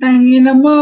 Tangina mo.